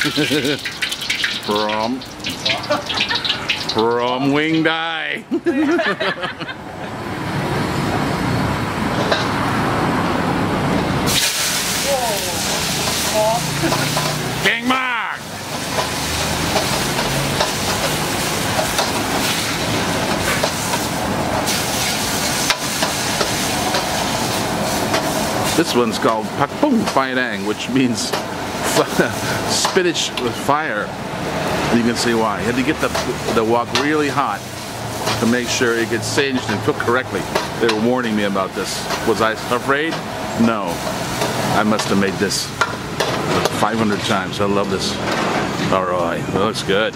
from from Wing Die. King Mark. This one's called Pakpung Phai Dang, which means spinach with fire, you can see why. You had to get the, the wok really hot to make sure it gets singed and cooked correctly. They were warning me about this. Was I afraid? No. I must have made this 500 times. I love this. All right, looks good.